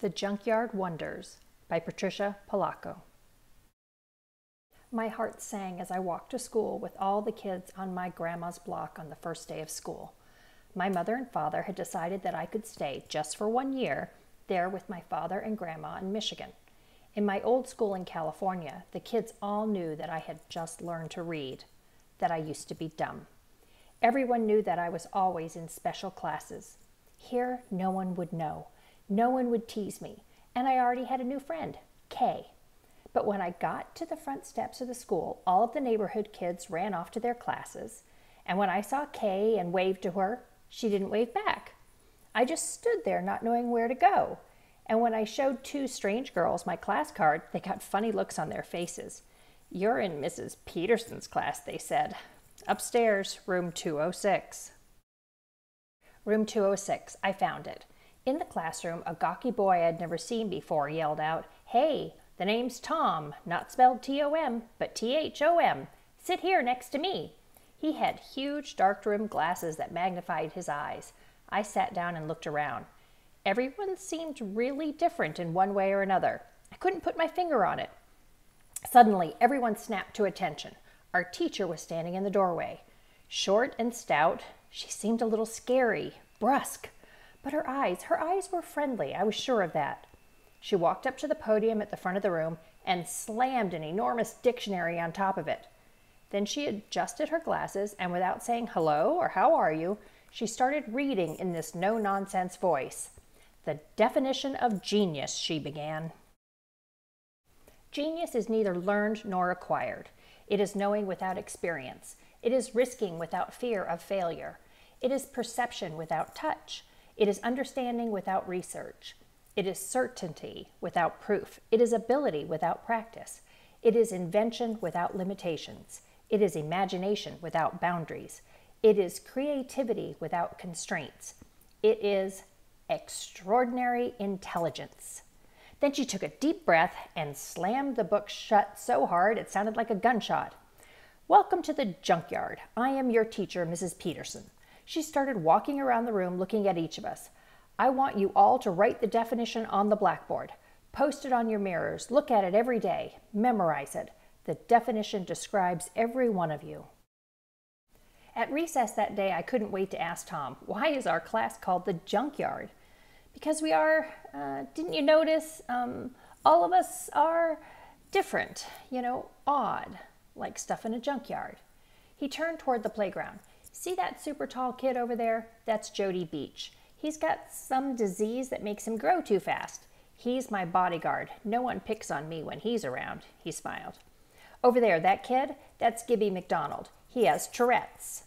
The Junkyard Wonders by Patricia Polacco. My heart sang as I walked to school with all the kids on my grandma's block on the first day of school. My mother and father had decided that I could stay just for one year there with my father and grandma in Michigan. In my old school in California, the kids all knew that I had just learned to read, that I used to be dumb. Everyone knew that I was always in special classes. Here, no one would know no one would tease me, and I already had a new friend, Kay. But when I got to the front steps of the school, all of the neighborhood kids ran off to their classes, and when I saw Kay and waved to her, she didn't wave back. I just stood there not knowing where to go. And when I showed two strange girls my class card, they got funny looks on their faces. You're in Mrs. Peterson's class, they said. Upstairs, room 206. Room 206. I found it. In the classroom, a gawky boy I had never seen before yelled out, Hey, the name's Thom, not spelled T O M, but T H O M. Sit here next to me. He had huge dark rimmed glasses that magnified his eyes. I sat down and looked around. Everyone seemed really different in one way or another. I couldn't put my finger on it. Suddenly, everyone snapped to attention. Our teacher was standing in the doorway. Short and stout, she seemed a little scary, brusque. But her eyes, her eyes were friendly, I was sure of that. She walked up to the podium at the front of the room and slammed an enormous dictionary on top of it. Then she adjusted her glasses and without saying hello or how are you, she started reading in this no nonsense voice. The definition of genius, she began. Genius is neither learned nor acquired. It is knowing without experience. It is risking without fear of failure. It is perception without touch. It is understanding without research. It is certainty without proof. It is ability without practice. It is invention without limitations. It is imagination without boundaries. It is creativity without constraints. It is extraordinary intelligence. Then she took a deep breath and slammed the book shut so hard it sounded like a gunshot. Welcome to the junkyard. I am your teacher, Mrs. Peterson. She started walking around the room looking at each of us. I want you all to write the definition on the blackboard. Post it on your mirrors. Look at it every day. Memorize it. The definition describes every one of you. At recess that day, I couldn't wait to ask Thom, why is our class called the junkyard? Because we are, uh, didn't you notice, um, all of us are different, you know, odd, like stuff in a junkyard. He turned toward the playground. See that super tall kid over there? That's Jody Beach. He's got some disease that makes him grow too fast. He's my bodyguard. No one picks on me when he's around, he smiled. Over there, that kid, that's Gibby McDonald. He has Tourette's.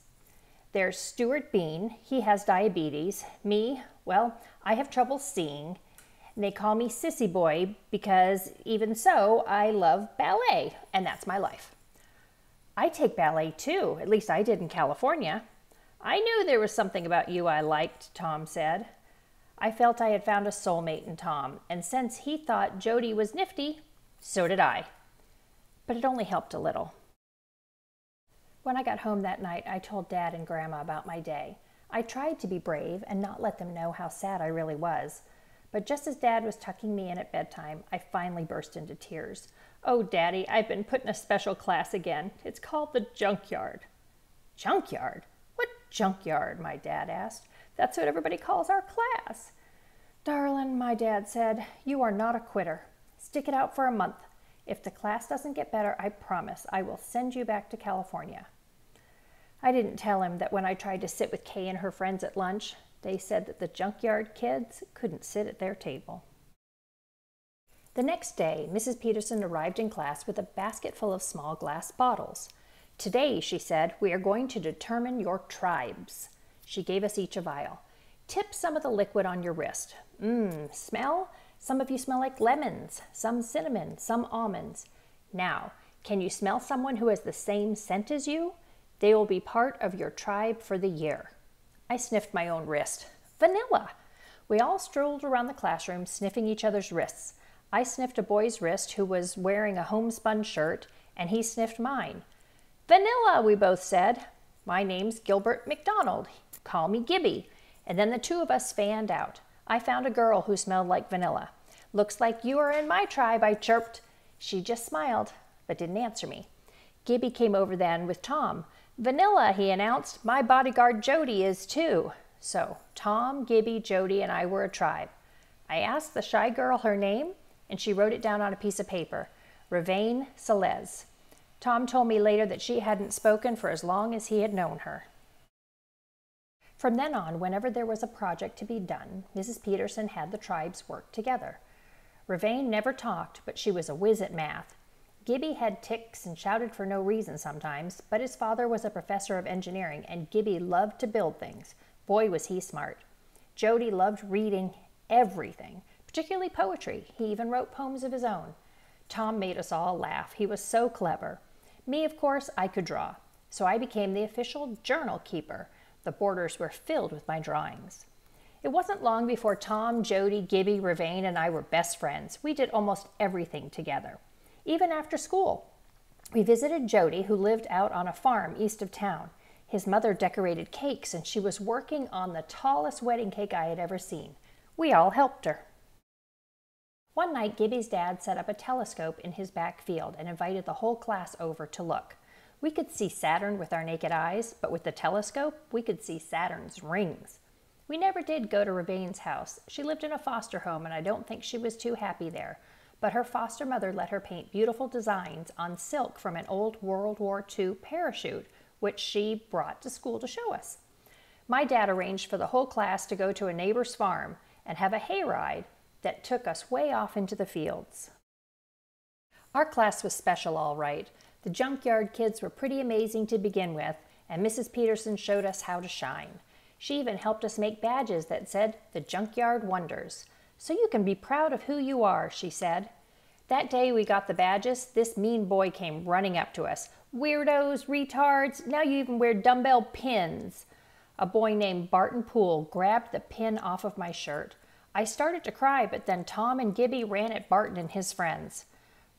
There's Stuart Bean. He has diabetes. Me, well, I have trouble seeing. They call me Sissy Boy because even so, I love ballet, and that's my life. I take ballet too, at least I did in California. I knew there was something about you I liked, Thom said. I felt I had found a soulmate in Thom, and since he thought Jody was nifty, so did I. But it only helped a little. When I got home that night, I told Dad and Grandma about my day. I tried to be brave and not let them know how sad I really was. But just as Dad was tucking me in at bedtime, I finally burst into tears. Oh, Daddy, I've been put in a special class again. It's called the junkyard. Junkyard? What junkyard? my dad asked. That's what everybody calls our class. Darling, my dad said, you are not a quitter. Stick it out for a month. If the class doesn't get better, I promise I will send you back to California. I didn't tell him that when I tried to sit with Kay and her friends at lunch, they said that the junkyard kids couldn't sit at their table. The next day, Mrs. Peterson arrived in class with a basket full of small glass bottles. Today, she said, we are going to determine your tribes. She gave us each a vial. Tip some of the liquid on your wrist. Mmm, smell? Some of you smell like lemons, some cinnamon, some almonds. Now, can you smell someone who has the same scent as you? They will be part of your tribe for the year. I sniffed my own wrist. Vanilla! We all strolled around the classroom sniffing each other's wrists. I sniffed a boy's wrist who was wearing a homespun shirt, and he sniffed mine. Vanilla, we both said. My name's Gilbert McDonald. Call me Gibby. And then the two of us fanned out. I found a girl who smelled like vanilla. Looks like you are in my tribe, I chirped. She just smiled, but didn't answer me. Gibby came over then with Thom. Vanilla, he announced. My bodyguard Jody is too. So Thom, Gibby, Jody, and I were a tribe. I asked the shy girl her name, and she wrote it down on a piece of paper. Ravaine Celez. Thom told me later that she hadn't spoken for as long as he had known her. From then on, whenever there was a project to be done, Mrs. Peterson had the tribes work together. Ravaine never talked, but she was a whiz at math. Gibby had tics and shouted for no reason sometimes, but his father was a professor of engineering, and Gibby loved to build things. Boy, was he smart. Jody loved reading everything, particularly poetry. He even wrote poems of his own. Thom made us all laugh. He was so clever. Me, of course, I could draw, so I became the official journal keeper. The borders were filled with my drawings. It wasn't long before Thom, Jody, Gibby, Ravaine, and I were best friends. We did almost everything together, even after school. We visited Jody, who lived out on a farm east of town. His mother decorated cakes, and she was working on the tallest wedding cake I had ever seen. We all helped her. One night, Gibby's dad set up a telescope in his back field and invited the whole class over to look. We could see Saturn with our naked eyes, but with the telescope, we could see Saturn's rings. We never did go to Ravaine's house. She lived in a foster home, and I don't think she was too happy there. But her foster mother let her paint beautiful designs on silk from an old World War II parachute, which she brought to school to show us. My dad arranged for the whole class to go to a neighbor's farm and have a hayride that took us way off into the fields. Our class was special, all right. The junkyard kids were pretty amazing to begin with, and Mrs. Peterson showed us how to shine. She even helped us make badges that said the Junkyard Wonders. So you can be proud of who you are, she said. That day we got the badges, this mean boy came running up to us. Weirdos, retards, now you even wear dumbbell pins. A boy named Barton Poole grabbed the pin off of my shirt. I started to cry, but then Thom and Gibby ran at Barton and his friends.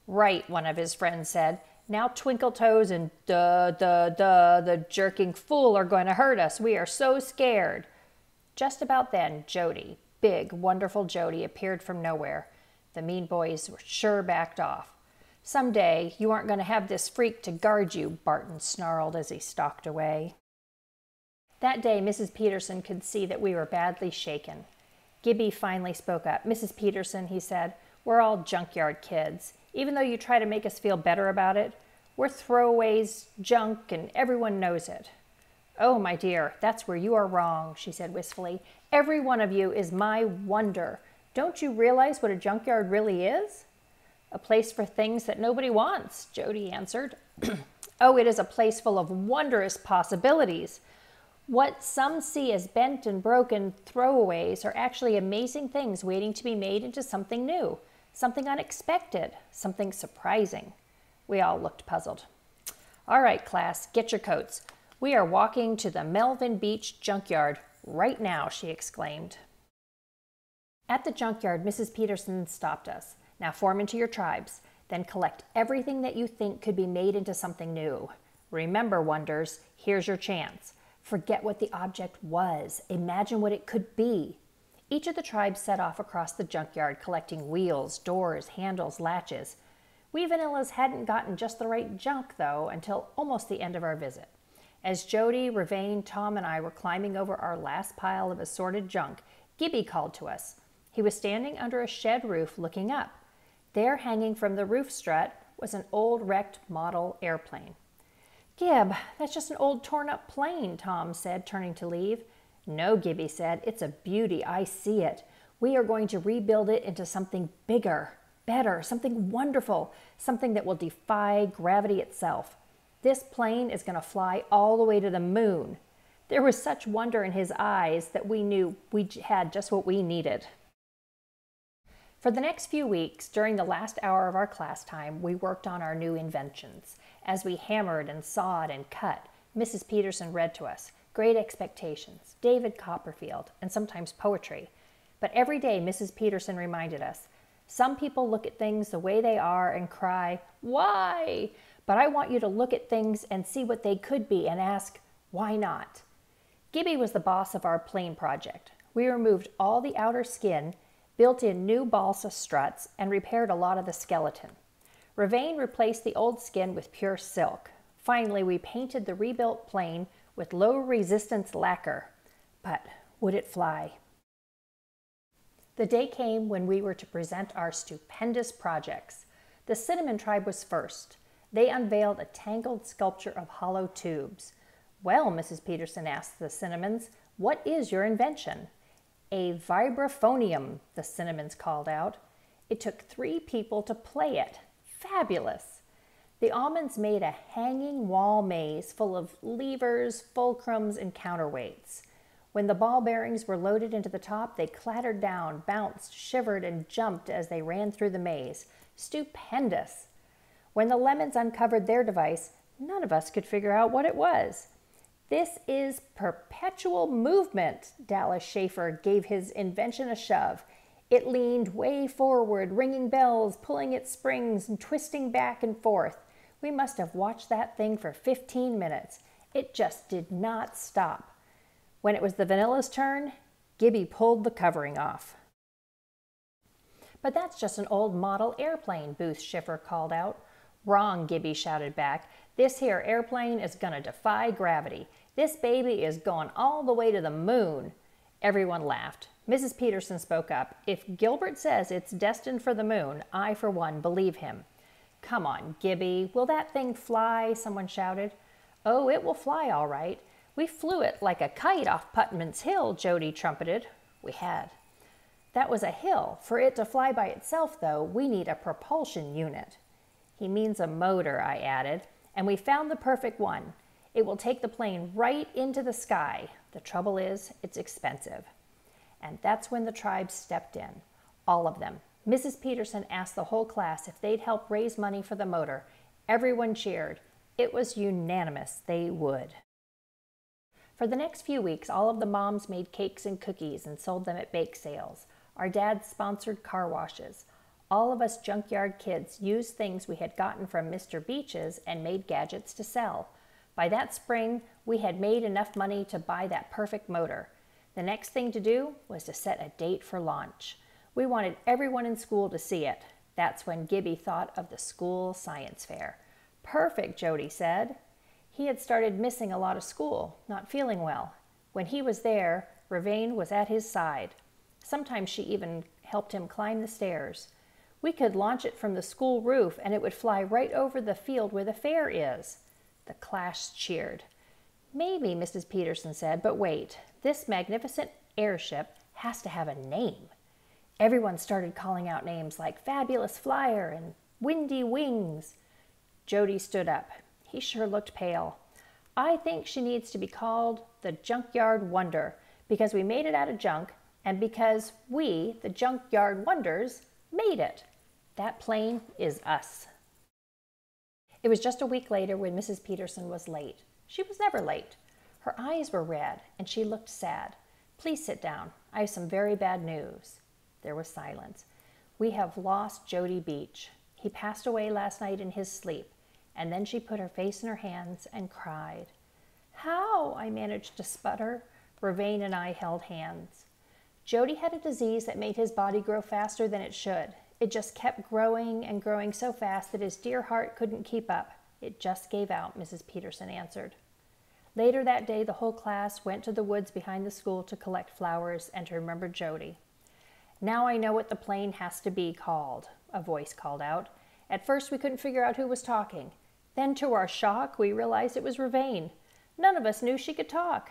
Right, one of his friends said. Now Twinkletoes and duh, duh, duh, the jerking fool are going to hurt us. We are so scared. Just about then, Jody, big, wonderful Jody, appeared from nowhere. The mean boys were sure backed off. Some day you aren't going to have this freak to guard you, Barton snarled as he stalked away. That day, Mrs. Peterson could see that we were badly shaken. Gibby finally spoke up. Mrs. Peterson, he said, we're all junkyard kids. Even though you try to make us feel better about it, we're throwaways, junk, and everyone knows it. Oh, my dear, that's where you are wrong, she said wistfully. Every one of you is my wonder. Don't you realize what a junkyard really is? A place for things that nobody wants, Jody answered. oh, it is a place full of wondrous possibilities. What some see as bent and broken throwaways are actually amazing things waiting to be made into something new, something unexpected, something surprising. We all looked puzzled. All right, class, get your coats. We are walking to the Melvin Beach junkyard right now, she exclaimed. At the junkyard, Mrs. Peterson stopped us. Now form into your tribes, then collect everything that you think could be made into something new. Remember, Wonders, here's your chance. Forget what the object was. Imagine what it could be. Each of the tribes set off across the junkyard collecting wheels, doors, handles, latches. We vanillas hadn't gotten just the right junk, though, until almost the end of our visit. As Jody, Ravaine, Thom, and I were climbing over our last pile of assorted junk, Gibby called to us. He was standing under a shed roof looking up. There, hanging from the roof strut, was an old wrecked model airplane. Gib, that's just an old torn up plane, Thom said, turning to leave. No, Gibby said, it's a beauty. I see it. We are going to rebuild it into something bigger, better, something wonderful, something that will defy gravity itself. This plane is going to fly all the way to the moon. There was such wonder in his eyes that we knew we had just what we needed. For the next few weeks, during the last hour of our class time, we worked on our new inventions. As we hammered and sawed and cut, Mrs. Peterson read to us Great Expectations, David Copperfield, and sometimes poetry. But every day, Mrs. Peterson reminded us some people look at things the way they are and cry, Why? But I want you to look at things and see what they could be and ask, Why not? Gibby was the boss of our plane project. We removed all the outer skin, built in new balsa struts, and repaired a lot of the skeleton. Ravain replaced the old skin with pure silk. Finally, we painted the rebuilt plane with low resistance lacquer. But would it fly? The day came when we were to present our stupendous projects. The Cinnamon tribe was first. They unveiled a tangled sculpture of hollow tubes. Well, Mrs. Peterson asked the Cinnamons, what is your invention? A vibraphonium, the Cinnamons called out. It took three people to play it. Fabulous! The almonds made a hanging wall maze full of levers, fulcrums, and counterweights. When the ball bearings were loaded into the top, they clattered down, bounced, shivered, and jumped as they ran through the maze. Stupendous! When the lemons uncovered their device, none of us could figure out what it was. This is perpetual movement, Dallas Schaefer gave his invention a shove. It leaned way forward, ringing bells, pulling its springs, and twisting back and forth. We must have watched that thing for 15 minutes. It just did not stop. When it was the vanilla's turn, Gibby pulled the covering off. But that's just an old model airplane, Booth Schiffer called out. Wrong, Gibby shouted back. This here airplane is gonna defy gravity. This baby is going all the way to the moon. Everyone laughed. Mrs. Peterson spoke up. If Gilbert says it's destined for the moon, I, for one, believe him. Come on, Gibby. Will that thing fly? Someone shouted. Oh, it will fly all right. We flew it like a kite off Putman's Hill, Jody trumpeted. We had. That was a hill. For it to fly by itself, though, we need a propulsion unit. He means a motor, I added, and we found the perfect one. It will take the plane right into the sky. The trouble is, it's expensive. And that's when the tribe stepped in. All of them. Mrs. Peterson asked the whole class if they'd help raise money for the motor. Everyone cheered. It was unanimous they would. For the next few weeks, all of the moms made cakes and cookies and sold them at bake sales. Our dads sponsored car washes. All of us junkyard kids used things we had gotten from Mr. Beach's and made gadgets to sell. By that spring, we had made enough money to buy that perfect motor. The next thing to do was to set a date for launch. We wanted everyone in school to see it. That's when Gibby thought of the school science fair. Perfect, Jody said. He had started missing a lot of school, not feeling well. When he was there, Ravain was at his side. Sometimes she even helped him climb the stairs. We could launch it from the school roof and it would fly right over the field where the fair is. The class cheered. Maybe, Mrs. Peterson said, but wait, this magnificent airship has to have a name. Everyone started calling out names like Fabulous Flyer and Windy Wings. Jody stood up. He sure looked pale. I think she needs to be called the Junkyard Wonder because we made it out of junk and because we, the Junkyard Wonders, made it. That plane is us. It was just a week later when Mrs. Peterson was late. She was never late. Her eyes were red and she looked sad. Please sit down. I have some very bad news. There was silence. We have lost Jody Beach. He passed away last night in his sleep and then she put her face in her hands and cried. How? I managed to sputter. Ravain and I held hands. Jody had a disease that made his body grow faster than it should. It just kept growing and growing so fast that his dear heart couldn't keep up. It just gave out, Mrs. Peterson answered. Later that day, the whole class went to the woods behind the school to collect flowers and to remember Jody. Now I know what the plane has to be called, a voice called out. At first, we couldn't figure out who was talking. Then, to our shock, we realized it was Ravain. None of us knew she could talk.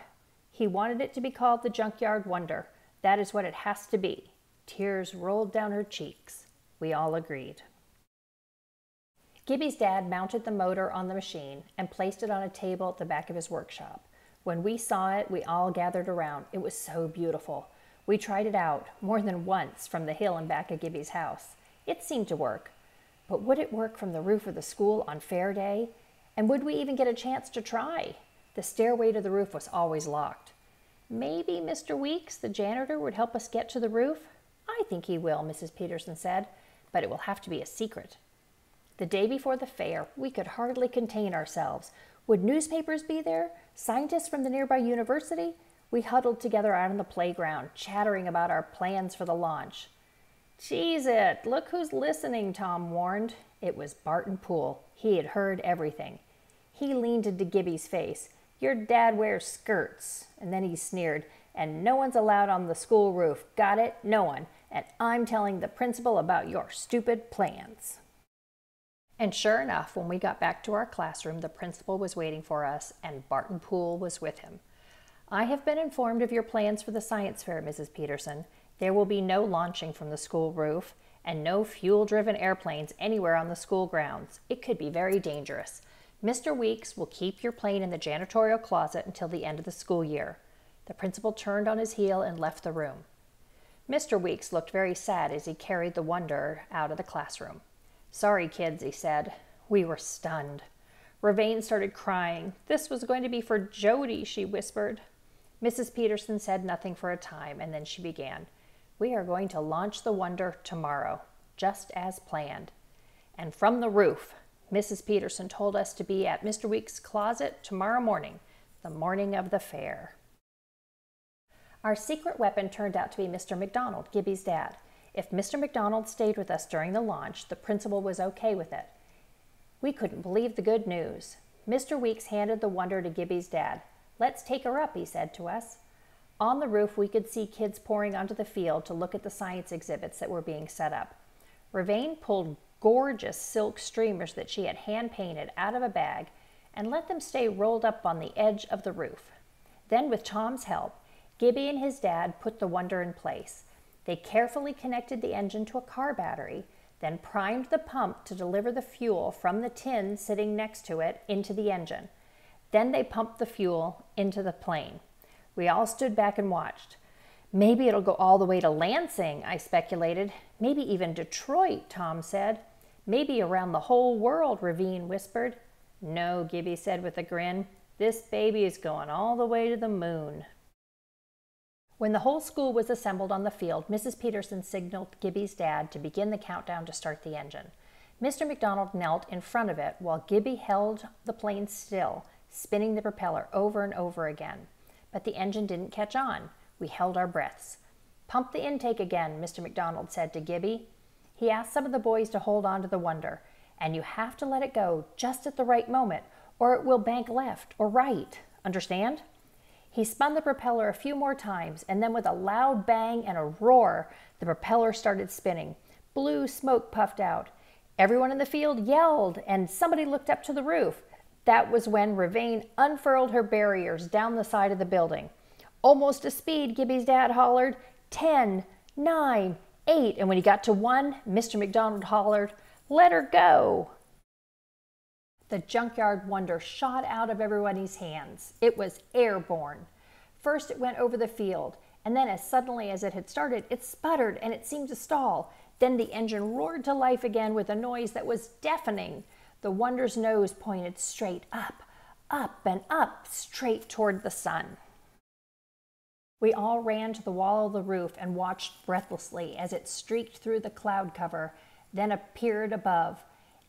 He wanted it to be called the Junkyard Wonder. That is what it has to be. Tears rolled down her cheeks. We all agreed. Gibby's dad mounted the motor on the machine and placed it on a table at the back of his workshop. When we saw it, we all gathered around. It was so beautiful. We tried it out more than once from the hill in back of Gibby's house. It seemed to work, but would it work from the roof of the school on fair day? And would we even get a chance to try? The stairway to the roof was always locked. Maybe Mr. Weeks, the janitor, would help us get to the roof? I think he will, Mrs. Peterson said, but it will have to be a secret. The day before the fair, we could hardly contain ourselves. Would newspapers be there? Scientists from the nearby university? We huddled together out on the playground, chattering about our plans for the launch. Cheese it! Look who's listening, Thom warned. It was Barton Poole. He had heard everything. He leaned into Gibby's face. Your dad wears skirts. And then he sneered, and no one's allowed on the school roof. Got it? No one. And I'm telling the principal about your stupid plans. And sure enough, when we got back to our classroom, the principal was waiting for us, and Barton Poole was with him. I have been informed of your plans for the science fair, Mrs. Peterson. There will be no launching from the school roof and no fuel driven airplanes anywhere on the school grounds. It could be very dangerous. Mr. Weeks will keep your plane in the janitorial closet until the end of the school year. The principal turned on his heel and left the room. Mr. Weeks looked very sad as he carried the Wonder out of the classroom. Sorry, kids, he said. We were stunned. Ravane started crying. This was going to be for Jody, she whispered. Mrs. Peterson said nothing for a time, and then she began. We are going to launch the Wonder tomorrow, just as planned. And from the roof, Mrs. Peterson told us to be at Mr. Weeks' closet tomorrow morning, the morning of the fair. Our secret weapon turned out to be Mr. McDonald, Gibby's dad. If Mr. McDonald stayed with us during the launch, the principal was okay with it. We couldn't believe the good news. Mr. Weeks handed the wonder to Gibby's dad. Let's take her up, he said to us. On the roof, we could see kids pouring onto the field to look at the science exhibits that were being set up. Ravane pulled gorgeous silk streamers that she had hand painted out of a bag and let them stay rolled up on the edge of the roof. Then, with Thom's help, Gibby and his dad put the wonder in place. They carefully connected the engine to a car battery, then primed the pump to deliver the fuel from the tin sitting next to it into the engine. Then they pumped the fuel into the plane. We all stood back and watched. Maybe it'll go all the way to Lansing, I speculated. Maybe even Detroit, Thom said. Maybe around the whole world, Ravine whispered. No, Gibby said with a grin. This baby is going all the way to the moon. When the whole school was assembled on the field, Mrs. Peterson signaled Gibby's dad to begin the countdown to start the engine. Mr. McDonald knelt in front of it while Gibby held the plane still, spinning the propeller over and over again but the engine didn't catch on. We held our breaths. Pump the intake again, Mr. McDonald said to Gibby. He asked some of the boys to hold on to the Wonder, and you have to let it go just at the right moment, or it will bank left or right. Understand? He spun the propeller a few more times, and then with a loud bang and a roar, the propeller started spinning. Blue smoke puffed out. Everyone in the field yelled, and somebody looked up to the roof. That was when Ravane unfurled her barriers down the side of the building. Almost to speed, Gibby's dad hollered, 10, 9, 8. And when he got to 1, Mr. McDonald hollered, Let her go. The junkyard wonder shot out of everybody's hands. It was airborne. First, it went over the field, and then, as suddenly as it had started, it sputtered and it seemed to stall. Then the engine roared to life again with a noise that was deafening. The Wonder's nose pointed straight up, up, and up, straight toward the sun. We all ran to the wall of the roof and watched breathlessly as it streaked through the cloud cover, then appeared above,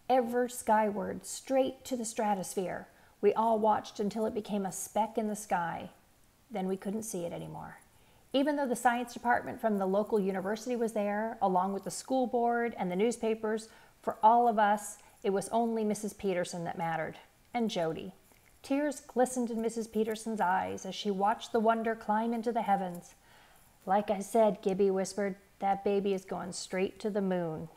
ever skyward, straight to the stratosphere. We all watched until it became a speck in the sky. Then we couldn't see it anymore. Even though the science department from the local university was there, along with the school board and the newspapers, for all of us, it was only Mrs. Peterson that mattered, and Jody. Tears glistened in Mrs. Peterson's eyes as she watched the wonder climb into the heavens. Like I said, Gibby whispered, that baby is going straight to the moon.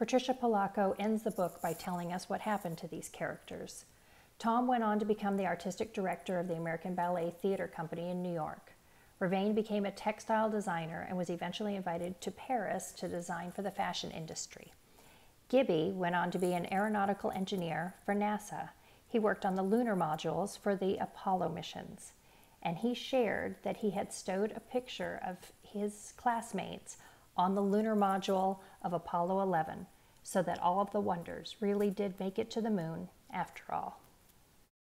Patricia Polacco ends the book by telling us what happened to these characters. Thom went on to become the artistic director of the American Ballet Theater Company in New York. Ravane became a textile designer and was eventually invited to Paris to design for the fashion industry. Gibby went on to be an aeronautical engineer for NASA. He worked on the lunar modules for the Apollo missions. And he shared that he had stowed a picture of his classmates on the lunar module of Apollo 11 so that all of the wonders really did make it to the moon after all.